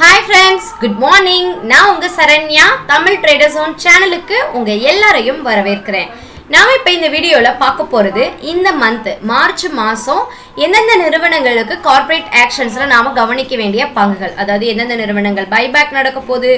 Hi friends good morning நான் உங்கள் Saranya Tamil traders own சேனலுக்கு உங்கள் எல்லாரையும் வரவேற்கிறேன். நாம் இப்போ இந்த வீடியோவில் பார்க்க போகிறது இந்த மந்த் மார்ச் மாதம் எந்தெந்த நிறுவனங்களுக்கு கார்ப்பரேட் ஆக்ஷன்ஸில் நாம் கவனிக்க வேண்டிய பங்குகள் அதாவது எந்தெந்த நிறுவனங்கள் பைபேக் நடக்க போகுது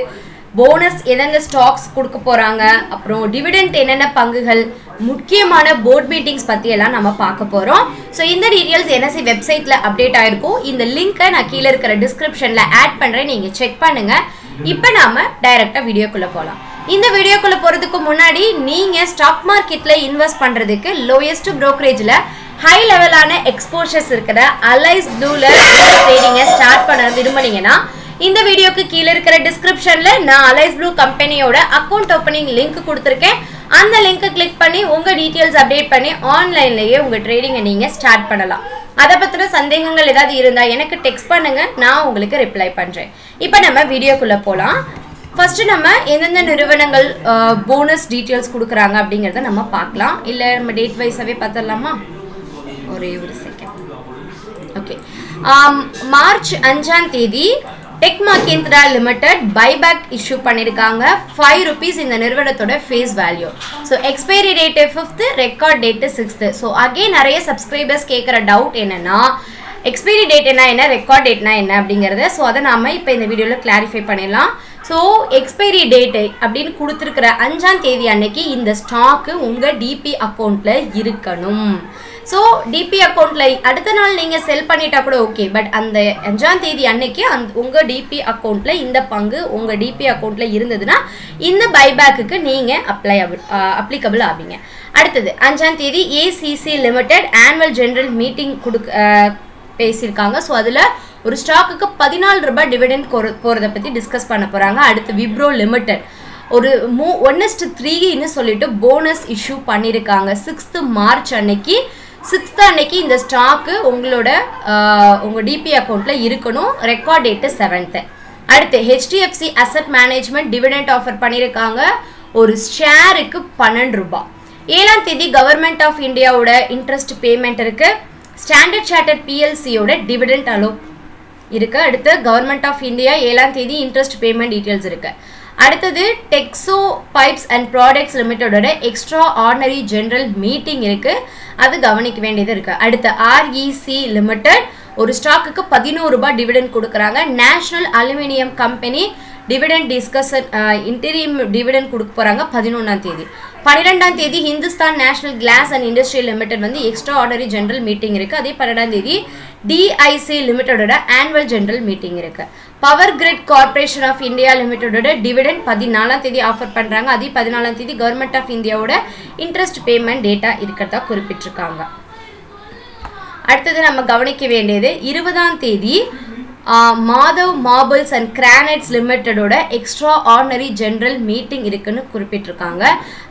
போனஸ் எந்தெந்த ஸ்டாக்ஸ் கொடுக்க போகிறாங்க அப்புறம் டிவிடெண்ட் என்னென்ன பங்குகள்? முக்கியமான போர்ட் மீட்டிங்ஸ் பற்றியெல்லாம் நம்ம பார்க்க போகிறோம் ஸோ இந்த டீட்டெயில்ஸ் என்எஸ்சி வெப்சைட்டில் அப்டேட் ஆகிருக்கும் இந்த லிங்க்கை நான் கீழே இருக்கிற டிஸ்கிரிப்ஷனில் ஆட் பண்ணுறேன் நீங்கள் செக் பண்ணுங்கள் இப்போ நாம் டைரெக்டாக வீடியோக்குள்ளே போகலாம் இந்த வீடியோக்குள்ளே போகிறதுக்கு முன்னாடி நீங்கள் ஸ்டாக் மார்க்கெட்டில் இன்வெஸ்ட் பண்ணுறதுக்கு லோயஸ்ட் ப்ரோக்கரேஜில் ஹை லெவலான எக்ஸ்போஷர்ஸ் இருக்கிற அலைஸ் ப்ளூவில் ட்ரேடிங்கை ஸ்டார்ட் பண்ண விரும்புனீங்கன்னா இந்த வீடியோக்கு கீழே இருக்கிற டிஸ்கிரிப்ஷன்ல நான் அலைஸ் ப்ளூ கம்பெனியோட அக்கௌண்ட் ஓப்பனிங் லிங்க் கொடுத்துருக்கேன். அந்த லிங்கை கிளிக் பண்ணி உங்க டீட்டெயில்ஸ் அப்டேட் பண்ணி ஆன்லைன்லயே உங்க ட்ரேடிங்கை நீங்க ஸ்டார்ட் பண்ணலாம். அதை பத்தின சந்தேகங்கள் ஏதாவது இருந்தா எனக்கு டெக்ஸ்ட் பண்ணுங்க நான் உங்களுக்கு ரிப்ளை பண்றேன். இப்போ நம்ம வீடியோக்குள்ள போலாம். ஃபர்ஸ்ட் நம்ம எந்தெந்த நிறுவனங்கள் போனஸ் டீட்டெயில்ஸ் கொடுக்குறாங்க அப்படிங்கிறத நம்ம பார்க்கலாம். இல்லை நம்ம டேட் வைஸாகவே பார்த்துடலாமா? ஒரே ஒரு செகண்ட் ஓகே மார்ச் அஞ்சாம் தேதி tech Mahindra limited buyback issue பண்ணியிருக்காங்க ஃபைவ் ருபீஸ் இந்த நிறுவனத்தோட face value so expiry date fifth record date sixth so again நிறைய சப்ஸ்கிரைபர்ஸ் கேட்குற டவுட் என்னென்னா எக்ஸ்பைரி டேட் என்ன என்ன ரெக்கார்ட் டேட்னா என்ன அப்படிங்கிறத. ஸோ அதை நாம இப்போ இந்த வீடியோவில் கிளாரிஃபை பண்ணிடலாம். ஸோ எக்ஸ்பைரி டேட்டு அப்படின்னு கொடுத்துருக்குற அஞ்சாம் தேதி அன்னைக்கு இந்த ஸ்டாக்கு உங்கள் டிபி அக்கௌண்ட்டில் இருக்கணும். ஸோ டிபி அக்கௌண்ட்டில் அடுத்த நாள் நீங்கள் செல் பண்ணிட்டா கூட ஓகே பட் அந்த அஞ்சாம் தேதி அன்னைக்கு அந் உங்கள் டிபி அக்கௌண்ட்டில் இந்த பங்கு உங்கள் டிபி அக்கௌண்ட்டில் இருந்ததுன்னா இந்த பைபேக்குக்கு நீங்கள் அப்ளை அப்ளிகபிள் ஆவீங்க. அடுத்தது அஞ்சாம் தேதி ACC limited annual general meeting கொடுக்க பேசியிருக்காங்க. ஸோ அதில் ஒரு ஸ்டாக்குக்கு பதினாலு ரூபாய் டிவிடெண்ட் போகிறத பற்றி டிஸ்கஸ் பண்ண போகிறாங்க அடுத்து விப்ரோ லிமிடெட் ஒரு மூ ஒன்னஸ்ட் த்ரீன்னு சொல்லிட்டு போனஸ் இஷ்யூ பண்ணியிருக்காங்க சிக்ஸ்த்து மார்ச் அன்னைக்கு சிக்ஸ்த் அன்னைக்கு இந்த ஸ்டாக்கு உங்களோட உங்கள் டிபி அக்கௌண்ட்டில் இருக்கணும். ரெக்கார்ட் டேட்டு செவன்த்து அடுத்து HDFC asset management dividend offer பண்ணியிருக்காங்க ஒரு ஷேருக்கு பன்னெண்டு ரூபாய் ஏழாம் தேதி கவர்மெண்ட் ஆஃப் இந்தியாவோட இன்ட்ரெஸ்ட் பேமெண்ட் இருக்குது ஸ்டாண்டர்ட் சார்ட்டர் பிஎல்சியோட டிவிடெண்ட் அலோ இருக்கு. அடுத்து கவர்மெண்ட் ஆஃப் இந்தியா ஏழாம் தேதி இன்ட்ரெஸ்ட் பேமெண்ட் டீட்டெயில்ஸ் இருக்குது அடுத்தது டெக்ஸோ பைப்ஸ் அண்ட் ப்ராடக்ட்ஸ் லிமிட்டடோட எக்ஸ்ட்ரா ஆர்டினரி ஜென்ரல் மீட்டிங் இருக்குது அது கவனிக்க வேண்டியது இருக்குது அடுத்து ஆர்இசி லிமிடெட் ஒரு ஸ்டாக்குக்கு பதினோரு ரூபாய் டிவிடெண்ட் கொடுக்குறாங்க. National aluminium company dividend discussion interim dividend கொடுக்க போகிறாங்க பதினொன்றாம் தேதி. பன்னிரெண்டாம் தேதி Hindustan national glass and industrial limited வந்து எக்ஸ்ட்ரா ஆர்டரி ஜென்ரல் மீட்டிங் இருக்குது அதே பன்னெண்டாம் தேதி டிஐசி லிமிட்டடோட ஆனுவல் ஜென்ரல் மீட்டிங் இருக்குது power grid corporation of India லிமிடெடோட dividend பதினாலாம் தேதி ஆஃபர் பண்ணுறாங்க அதே பதினாலாம் தேதி கவர்மெண்ட் ஆஃப் இந்தியாவோட இன்ட்ரெஸ்ட் பேமெண்ட் டேட்டா இருக்கிறதா குறிப்பிட்டிருக்காங்க. அடுத்தது நம்ம கவனிக்க வேண்டியது இருபதாம் தேதி Madhav marbles and granites லிமிட்டடோட extra ordinary general meeting இருக்குன்னு குறிப்பிட்டிருக்காங்க.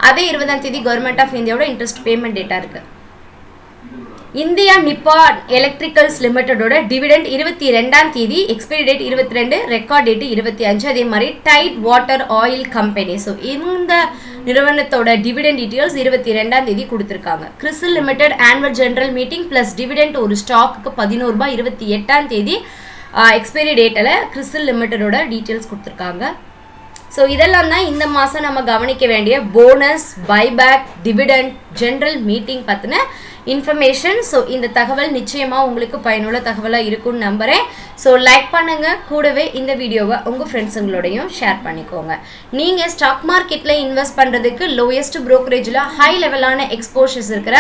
அதே இருபதாம் தேதி கவர்மெண்ட் ஆஃப் இந்தியாவோட இன்ட்ரெஸ்ட் பேமெண்ட் டேட்டா இருக்கு. இந்தியா நிப்பா எலக்ட்ரிக்கல்ஸ் லிமிட்டடோட டிவிடெண்ட் இருபத்தி ரெண்டாம் தேதி எக்ஸ்பைரி டேட் இருபத்தி ரெண்டு ரெக்கார்ட் டேட் இருபத்தி அஞ்சு அதே மாதிரி tide water oil company so இந்த நிறுவனத்தோட டிவிடெண்ட் டீட்டெயில்ஸ் இருபத்தி ரெண்டாம் தேதி கொடுத்துருக்காங்க. Crystal limited annual general meeting plus dividend ஒரு ஸ்டாக்கு பதினோரு ரூபாய் இருபத்தி எட்டாம் தேதி எக்ஸ்பைரி டேட்டில் கிறிஸ்டல் லிமிட்டடோட டீட்டெயில்ஸ் கொடுத்துருக்காங்க. ஸோ இதெல்லாம் தான் இந்த மாதம் நம்ம கவனிக்க வேண்டிய bonus buyback dividend general meeting பற்றின இன்ஃபர்மேஷன் ஸோ இந்த தகவல் நிச்சயமாக உங்களுக்கு பயனுள்ள தகவலாக இருக்கும்னு நம்புகிறேன் ஸோ லைக் பண்ணுங்கள் கூடவே இந்த வீடியோவை உங்கள் ஃப்ரெண்ட்ஸுங்களோடையும் ஷேர் பண்ணிக்கோங்க. நீங்கள் ஸ்டாக் மார்க்கெட்டில் இன்வெஸ்ட் பண்ணுறதுக்கு லோயஸ்ட் ப்ரோக்கரேஜில் ஹை லெவலான எக்ஸ்போஷர்ஸ் இருக்கிற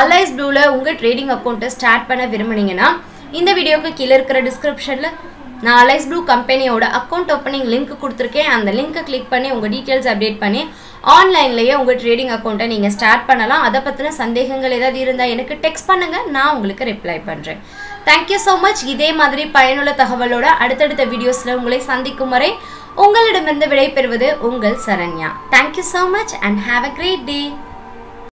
அலைஸ் ப்ளூவில் உங்கள் ட்ரேடிங் அக்கௌண்ட்டை ஸ்டார்ட் பண்ண விரும்புனீங்கன்னா இந்த வீடியோக்கு கீழே இருக்கிற டிஸ்கிரிப்ஷனில் நான் அலைஸ் ப்ளூ கம்பெனியோட அக்கௌண்ட் ஓப்பனிங் லிங்க் கொடுத்துருக்கேன். அந்த லிங்க்கை கிளிக் பண்ணி உங்கள் டீட்டெயில்ஸ் அப்டேட் பண்ணி ஆன்லைன்லேயே உங்கள் ட்ரேடிங் அக்கௌண்ட்டை நீங்கள் ஸ்டார்ட் பண்ணலாம். அதை பற்றின சந்தேகங்கள் ஏதாவது இருந்தால் எனக்கு டெக்ஸ்ட் பண்ணுங்கள் நான் உங்களுக்கு ரிப்ளை பண்ணுறேன் தேங்க்யூ ஸோ மச் இதே மாதிரி பயனுள்ள தகவலோட அடுத்தடுத்த வீடியோஸில் உங்களை சந்திக்கும் வரை உங்களிடமிருந்து விடைபெறுவது உங்கள் Saranya. Thank you so much and have a great day